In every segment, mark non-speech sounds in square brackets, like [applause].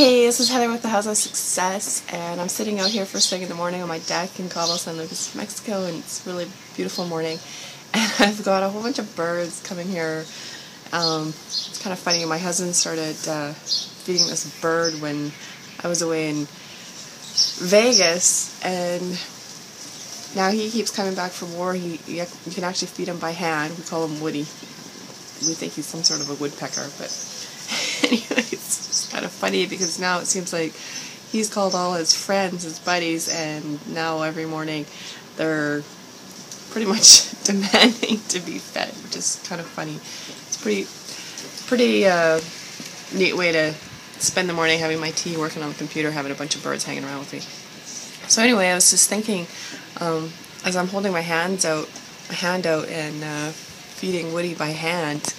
Hey, this is Heather with the Housewives of Success, and I'm sitting out here first thing in the morning on my deck in Cabo San Lucas, Mexico, and it's a really beautiful morning. [laughs] And I've got a whole bunch of birds coming here. Um, it's kind of funny. My husband started uh, feeding this bird when I was away in Vegas, and now he keeps coming back from war. He you can actually feed him by hand. We call him Woody. We think he's some sort of a woodpecker, but anyway, [laughs] it's just kind of funny because now it seems like he's called all his friends, his buddies, and now every morning they're pretty much [laughs] demanding to be fed, which is kind of funny. It's pretty, pretty uh, neat way to spend the morning having my tea, working on the computer, having a bunch of birds hanging around with me. So anyway, I was just thinking, um, as I'm holding my hands out, my hand out and uh, feeding Woody by hand,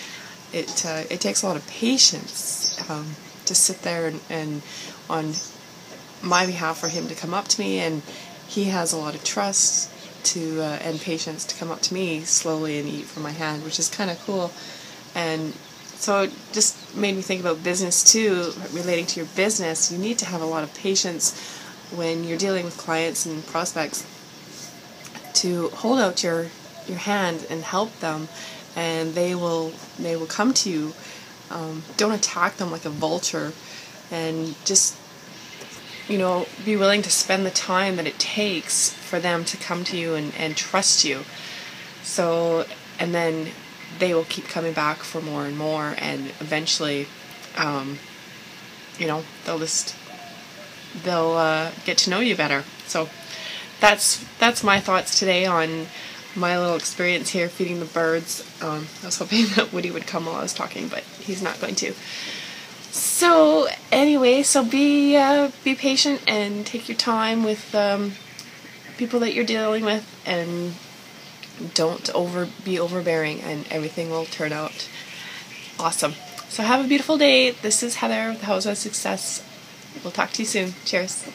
it uh, it takes a lot of patience um, to sit there and, and on my behalf for him to come up to me, and he has a lot of trust to uh, and patience to come up to me slowly and eat from my hand, which is kind of cool. And so it just made me think about business too, relating to your business. You need to have a lot of patience when you're dealing with clients and prospects to hold out your your hand and help them and they will they will come to you. Um, don't attack them like a vulture, and just you know be willing to spend the time that it takes for them to come to you and, and trust you. So and then they will keep coming back for more and more, and eventually, um, you know, they'll just they'll uh, get to know you better. So that's that's my thoughts today on my little experience here feeding the birds. Um, I was hoping [laughs] that Woody would come while I was talking, but he's not going to. So anyway, so be uh, be patient and take your time with um, people that you're dealing with, and don't over be overbearing, and everything will turn out awesome. So have a beautiful day. This is Heather with Housewives of Success. We'll talk to you soon. Cheers.